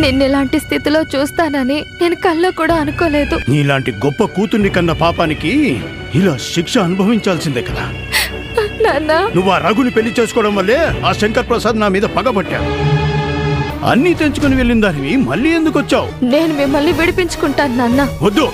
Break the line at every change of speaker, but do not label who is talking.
నిన్ను ఇలాంటి స్థితిలో చూస్తానని నేను కల్లో కూడా అనుకోలేదు.
నీలాంటి గొప్ప కూతుర్ని కన్న పాపానికి ఇలా శిక్ష అనుభవించాల్సిందే కదా.
నాన్న.
నువ్వు ఆ రఘుని పెళ్ళి చేసుకోవడం వల్లే ఆ శంకర్ ప్రసాద్ నా మీద పగబట్టాడు అన్నీ తెంచుకుని వెళ్ళిన దానివి మళ్ళీ ఎందుకు వచ్చావు?
నేను మిమ్మల్ని విడిపించుకుంటాను నాన్న.
వద్దు.